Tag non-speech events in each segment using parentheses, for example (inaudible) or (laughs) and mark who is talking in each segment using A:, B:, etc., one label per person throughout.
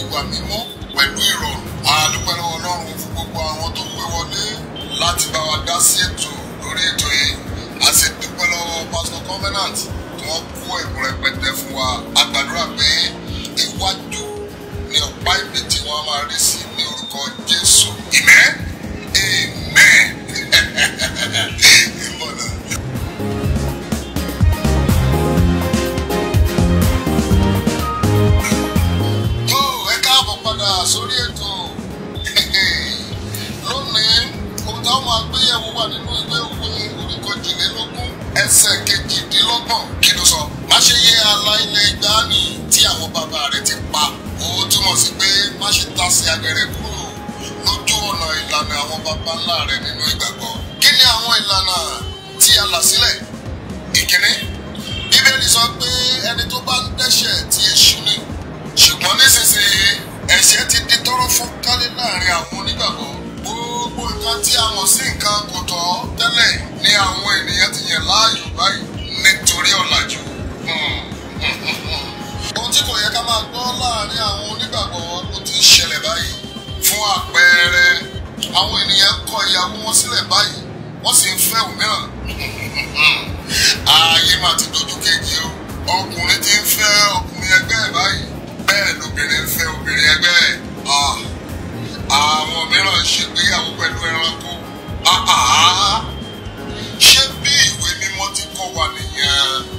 A: ìwà mímọ́ pẹ̀lú ìrọ̀rùn. a lọ́wọ́ ọlọ́run fún gbogbo àwọn tó pé wọlé láti bá wa dá sí ètò lórí ètò yìí a sì dúpẹ́ lọ́wọ́ pastor covenant tí wọ́n kó ẹ̀bùn rẹpẹtẹ fún wa a gbàdúrà pé iwájú ni ọ̀pá ìbí tí wọ́n máa rí sí ní orúkọ jésù ìmẹ́ amen. (laughs) padà sórí ètò. (laughs) Lónìí, ohun táwọn máa gbé yẹ̀wò wà nínú ìwé òwe orí kejìlélógún ẹsẹ̀ kejìdínlọ́gbọ̀n. Kí ló sọ? Má ṣe yẹ ààlà ilẹ̀ ìgbàanì tí àwọn bàbá rẹ̀ ti pa. Ó túmọ̀ sí pé má ṣe tasẹ̀ àgẹ̀rẹ̀ kúrò lójú ọ̀nà ìlànà àwọn baba ńlá rẹ̀ nínú ìgbàgbọ́. Kí ni àwọn ìlànà tí a là sílẹ̀? Ìkíní, Bíbélì sọ pé ẹni tó bá ń dẹ́ṣẹ̀ tí èṣù ni ṣùgbọ́n nísinsìnyí ẹ̀ṣẹ̀ ti di tọ́rọ́ fún kálí láàárín àwọn onígbàgbọ́. Gbogbo nǹkan tí a mọ̀ sí nǹkan kò tọ́ tẹ́lẹ̀ ni àwọn ènìyàn ti yàn láàyò báyìí nítorí ọ̀làjú. ohun tí kò yẹ ká máa gbọ́ láàárín àwọn onígbàgbọ́ ló ti ń ṣẹlẹ̀ báyìí. Fún àpẹẹrẹ àwọn ènìyàn kọ ìyàwó wọn sílẹ̀ báyìí wọ́n sì ń fẹ́ òmíràn. ààyè máa ti dojú kejì o. Ọkùnrin ti ń fẹ́ ọkùnrin ẹgbẹ́ ẹ̀ báyìí bẹ́ẹ̀ lóbìnrin fẹ́ obìnrin ẹgbẹ́ ẹ̀. Ah, àwọn mìíràn ṣègbéyàwó pẹ̀lú ẹranko. Ah, ah. ṣé bí ìwé mímọ́ ti kọ́ wa nìyẹn?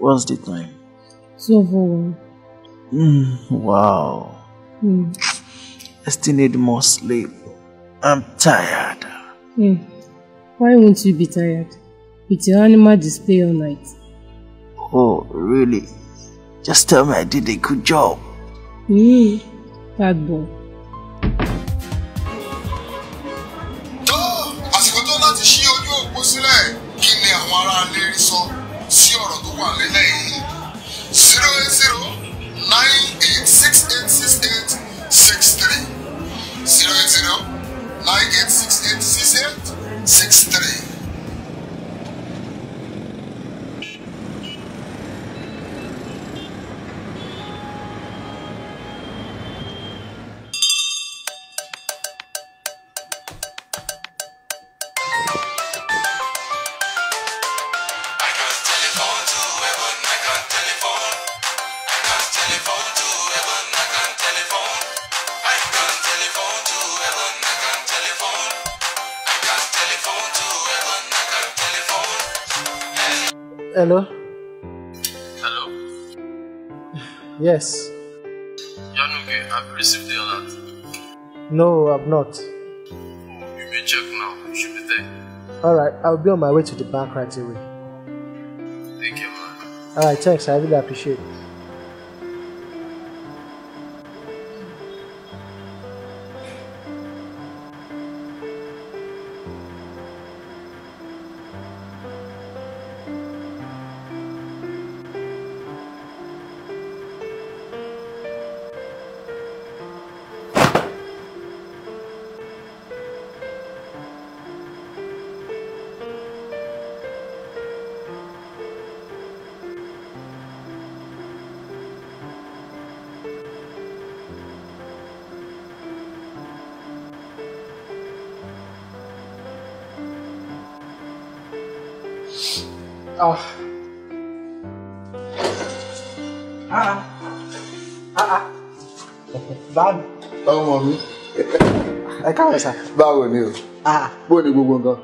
B: What's the time?
C: So for
B: Mm, wow.
C: mm,
B: I still need more sleep. I'm tired.
C: mm. Why won't you be tired? With your animal display all night.
B: Oh, really? Just tell me I did a good job.
C: Mm. Bad boy.
A: Eight six eight six three.
D: Hello?
E: Hello?
D: Yes.
E: Yanuge, have you received the alert?
D: No, I'm not.
E: Oh, you may check now. You should be there.
D: Alright, I'll be on my way to the bank right away.
E: Thank you, man.
D: Alright, thanks. I really appreciate it. Ah. Ah. Ah ah. Báàmì.
A: ọmọ mi
D: Ẹ káàárọ̀ sà.
A: báwo ni o
D: Ah.
A: bó ni gbogbo nǹkan.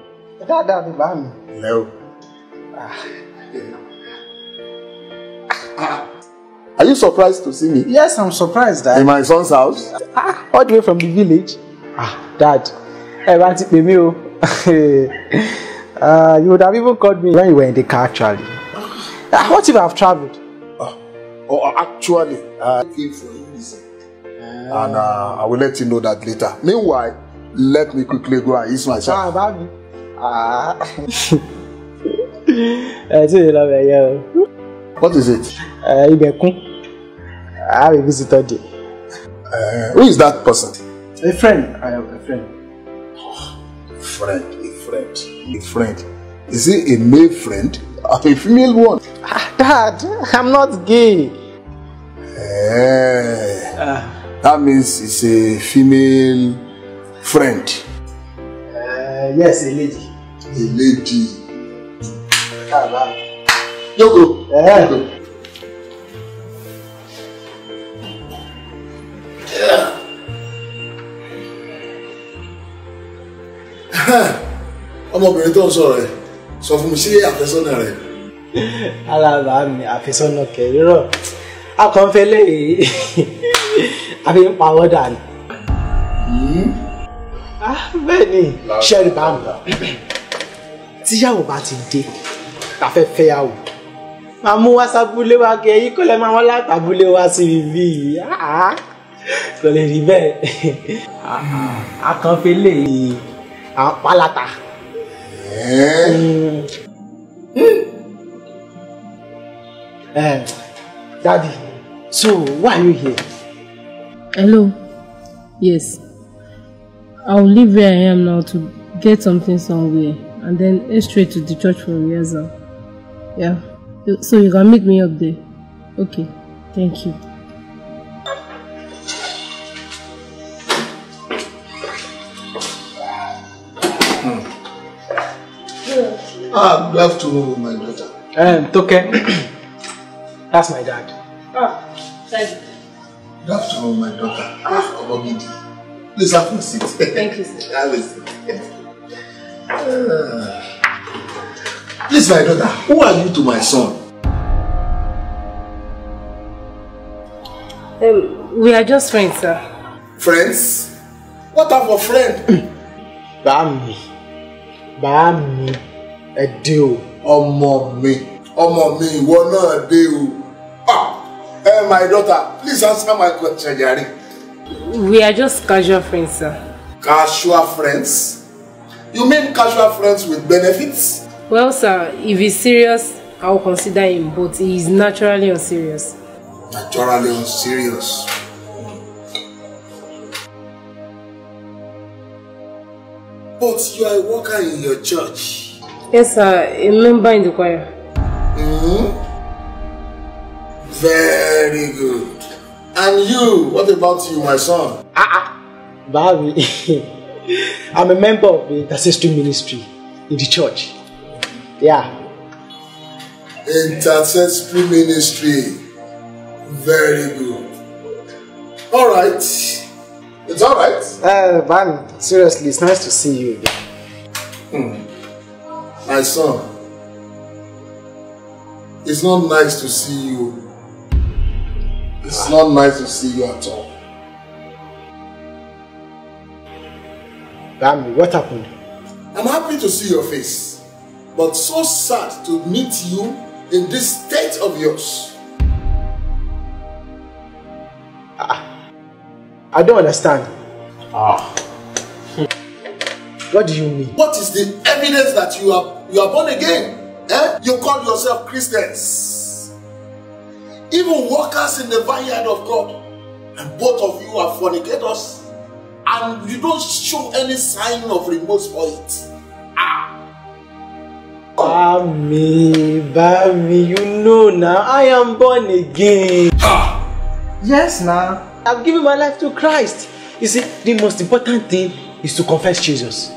D: Dáadáa ni báàmì.
A: ẹ o. Are you surprised to see me
D: Yes, I'm surprised that.
A: in my son's house?
D: Ah, all the way from the village. Ah, Dad. Ẹ bá ti pè mí o. (laughs) uh, you would have even called me when you were in the car actually. Ah, what if I've traveled?
A: Oh, actually, I came for a reason. And uh, I will let you know that later. Meanwhile, let me quickly go and ease myself.
D: Ah, báàmì. Ah. Ì lọ bẹ̀ yẹ o.
A: What is it?
D: Ẹ ibẹ̀ kún. I have a visitor day.
A: Uh, who is that person?
D: A friend. I a friend.
A: Is he a male friend or a female one?
D: Ah, Dad, I'm not gay.
A: Eh, that means it's a female friend.
D: Uh, yes, a lady.
A: A lady.
D: Ah, báàmì.
A: Yoko. Ọmọbìnrin tó ń sọ̀rọ̀ ẹ̀ sọ fún mi ṣé àfẹ́sọ́nà rẹ̀? (laughs)
D: Alábà mi àfisọ́nà kẹrìírọ̀ akọ̀ǹfẹ́ lẹ́yìn àfi (laughs) ń pa wọ́dà ni. Ah, bẹ́ẹ̀ ni ṣẹ́rí bá mi? Tíyàwó bá ti dé ta fẹ́ fẹ́yàwó máa mú wá sábúlé wá kẹ yí kò lè máa wọ́n látàbúlé wá sí ibi yìí. Ah, kò lè rí bẹ́ẹ̀. (laughs) Akọ̀ǹfẹ́ lẹ́yìn àwọn pálátà. Mm. Eh, Daddy, so why are you here?
C: Hello. Yes. I'll leave where I am now to get something somewhere and then head straight to the church for rehearsal. Yeah. So you can meet me up there. Okay. Thank you.
A: Ah good afternoon my daughter.
D: Um, Toke, that's my dad.
C: Ah, thank you.
A: good afternoon my daughter. Ah. Please have a seat.
C: Thank you, sir. (laughs)
A: have a seat. Ah. please my daughter who are you to my son?
C: Um, we are just friends, sir.
A: friends? What type of friend
D: Bàámi, bàámi, ẹ dé o.
A: ọmọ mi ọmọ mi ìwọ náà dé o ah eh, my daughter please answer my question jare
C: We are just casual friends, sir.
A: casual friends you mean casual friends with benefits
C: Well, sir, if he's serious, I will consider him, but he is naturally unserious.
A: naturally unserious. But you are a worker in your church.
C: Yes, sir, a member in the choir.
A: hmm Very good. And you, what about you, my son?
D: Bàámi, (laughs) I'm a member of the intercessory ministry in the church. Yeah.
A: Intercessory ministry. Very good. All right. It's all right.
D: Uh, Bàámi, seriously, it's nice to see you again.
A: My son, it's not nice to see you. It's not nice to see you at all.
D: Bàámi, what happened?
A: I'm happy to see your face, but so sad to meet you in this state of yours.
D: I don't understand. What do you mean?
A: What is the evidence that you are you are born again? Eh? You call yourself Christians, even workers in the vineyard of God, and both of you are fornicators, and you don't show any sign of remorse for it.
D: Bàámi, Bàámi, you know now, I am born again. Yes, now. I've given my life to Christ. You see, the most important thing is to confess Jesus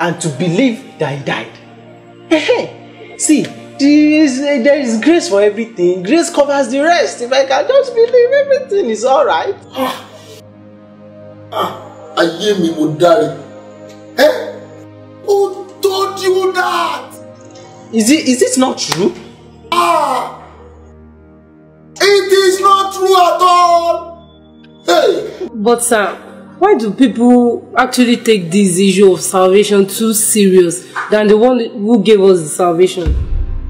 D: and to believe that He died. Hey. See, there is, there is grace for everything. Grace covers the rest. If I can just believe everything is alright.
A: Ah, ah, ayé mi mo dáre ẹ who told you that
D: Is it is it not true?
A: ah it is not true at all
C: But sir, why do people actually take this issue of salvation too serious than the one who gave us the salvation?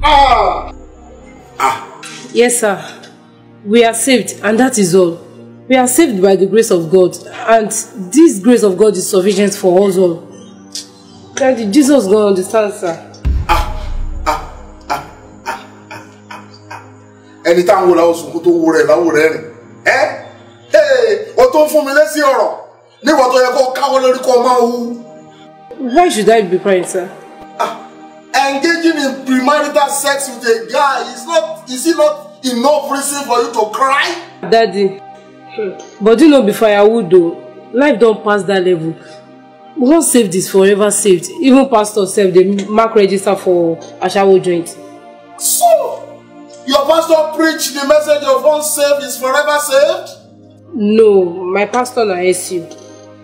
A: ah Ah!
C: Yes, sir. We are saved, and that is all. We are saved by the grace of God, and this grace of God is sufficient for us all. Daddy, Jesus gonna understand, sir.
A: ẹni tá à ń wo làwọn sùnkún tó ń wo rẹ làwọn rẹ rìn ẹ ẹ o tó ń fún mi lẹ́sìn ọ̀rọ̀ níwọ̀n tó yẹ kó káwọ́ lórí kó máa hu
C: Why should I be crying, sir?
A: engaging in premarital sex with a guy is not is it not enough reason for you to cry.
C: Daddy, body no be firewood though. Life don pass that level. Once saved is forever saved. Even pastor sef dey mark register for ashawo joint.
A: So, your pastor preached the message of once saved is forever saved?
C: No, my pastor na SU.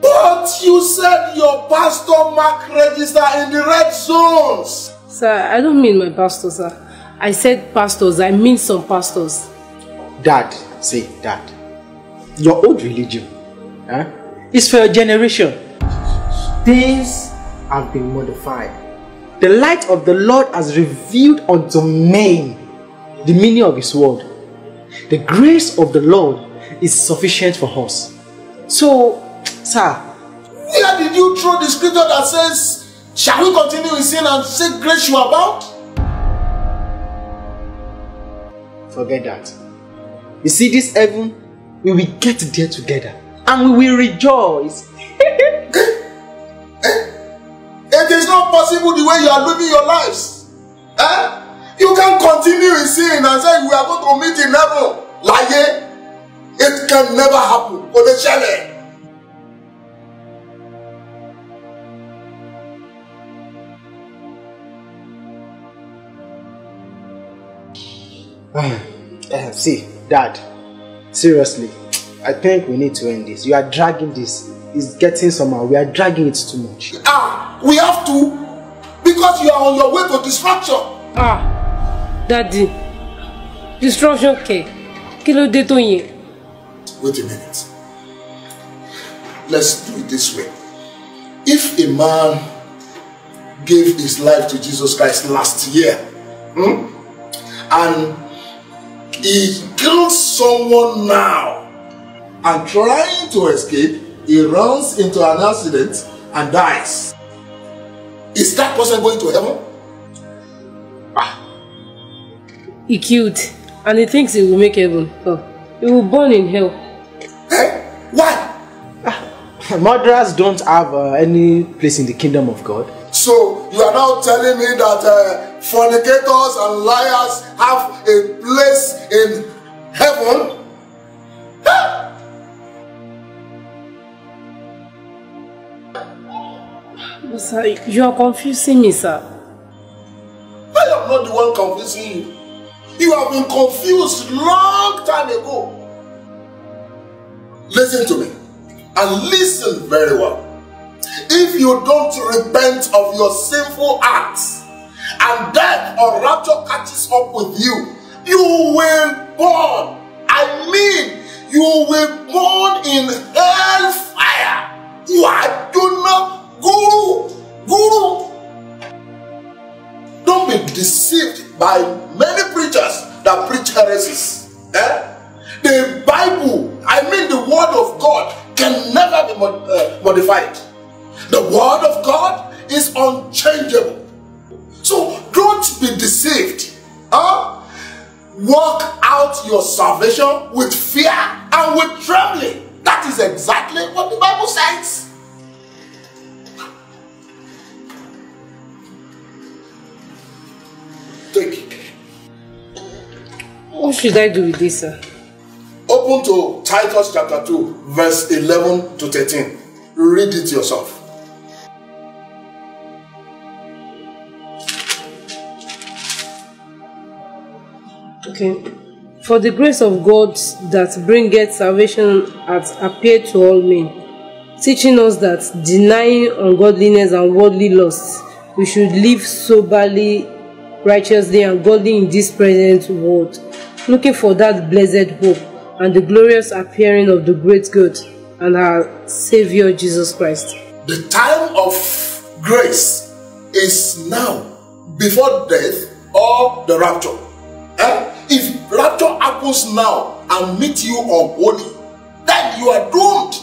A: But you said your pastor mark register in the red zones.
C: Sir, I don't mean my pastor, sir. I said pastors, I mean some pastors.
D: Dad, say dad. Your old religion eh, is for your generation. Things have been modified. The light of the Lord has revealed unto men the meaning of his word. The grace of the Lord is sufficient for us. So, sir,
A: Where did you throw the scripture that says, Shall we continue in sin and seek grace you abound?
D: forget that. You see, this heaven, we will get there together and we will rejoice. (laughs)
A: It is not possible the way you are living your lives. Eh? You can't continue in sin and say we are going to meet in heaven. Láyé, it can never happen. Kò lè ṣẹlẹ̀.
D: Uh, see, Dad, seriously, I think we need to end this. You are dragging this. It's getting somehow. We are dragging it too much.
A: Ah, we have to because you are on your way to destruction.
C: Ah, Daddy, destruction care. Kí ló dé tó yẹn?
A: Wait a minute. Let's do it this way. If a man gave his life to Jesus Christ last year, hmm, and he kills someone now, and trying to escape, he runs into an accident and dies. Is that person going to heaven?
C: He killed, and he thinks he will make heaven. Oh, he will burn in hell.
A: Why? (laughs)
D: Murderers don't have uh, any place in the kingdom of God.
A: So you are now telling me that uh, fornicators and liars have a place in heaven? Huh?
C: But sir, you are confusing me, sir.
A: I am not the one confusing you. You have been confused long time ago. Listen to me and listen very well. If you don't repent of your sinful acts and death or rapture catches up with you, you will burn. I mean, you will burn in hellfire. You are not guru, guru. Don't be deceived by many preachers that preach heresies. Eh? The Bible, I mean the Word of God, can never be mod- uh, modified. The Word of God is unchangeable. So don't be deceived. Huh? Work out your salvation with fear and with trembling. That is exactly what the Bible says. Take it.
C: What should I do with this, sir?
A: Open to Titus chapter 2, verse 11 to 13. Read it yourself.
C: Okay. For the grace of God that bringeth salvation hath appeared to all men, teaching us that denying ungodliness and worldly lusts, we should live soberly, righteously, and godly in this present world, looking for that blessed hope and the glorious appearing of the great God and our Savior Jesus Christ.
A: The time of grace is now, before death or the rapture. Eh? If rapture happens now and meet you on unholy, then you are doomed.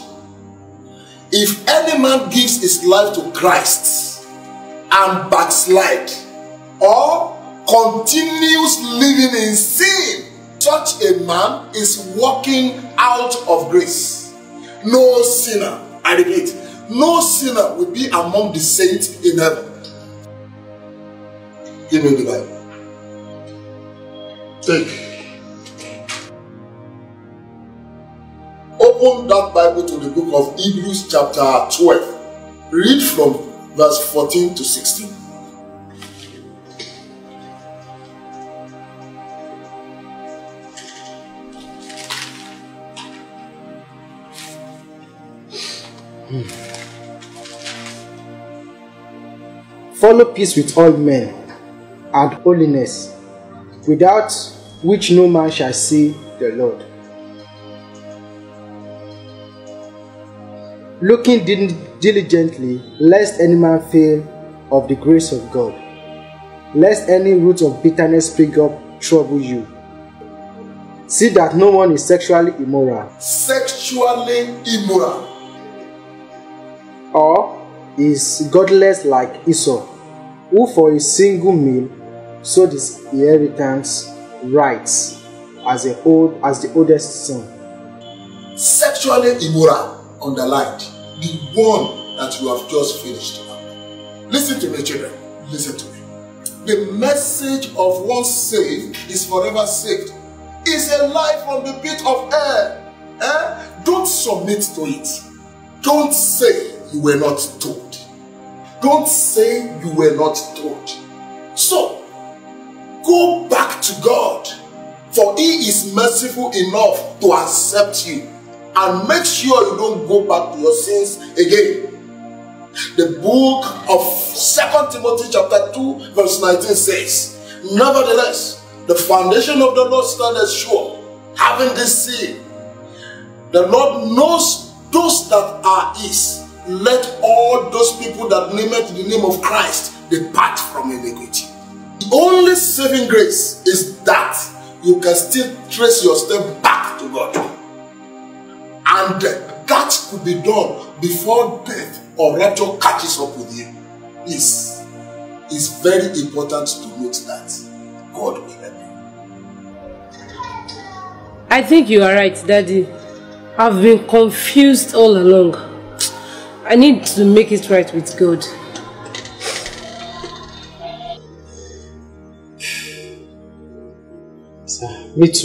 A: If any man gives his life to Christ and backslide or continues living in sin, such a man is walking out of grace. No sinner, I repeat, no sinner will be among the saints in heaven. Give me the Bible. Take. Open that Bible to the book of Hebrews, chapter 12. Read from verse 14 to 16.
D: Follow peace with all men and holiness, without which no man shall see the Lord. Looking diligently, lest any man fail of the grace of God, lest any root of bitterness spring up trouble you. See that no one is sexually immoral,
A: Sexually immoral.
D: Is godless like Esau, who for a single meal sold his inheritance rights as a old as the oldest son.
A: Sexually immoral, underlined. The one that you have just finished. Listen to me, children. Listen to me. The message of once saved is forever saved. It's a lie from the pit of hell. Eh? Don't submit to it. Don't say you were not told. Don't say you were not told. So, go back to God, for He is merciful enough to accept you and make sure you don't go back to your sins again. The book of Second Timothy chapter 2 verse 19 says, Nevertheless, the foundation of the Lord standeth sure, having this seal. The Lord knows those that are his. Let all those people that name it in the name of Christ depart from iniquity. The only saving grace is that you can still trace your step back to God. And that could be done before death or rapture catches up with you. Please, it's very important to note that. God will help you.
C: I think you are right, Daddy. I've been confused all along. I need to make it right with God.
D: Me too.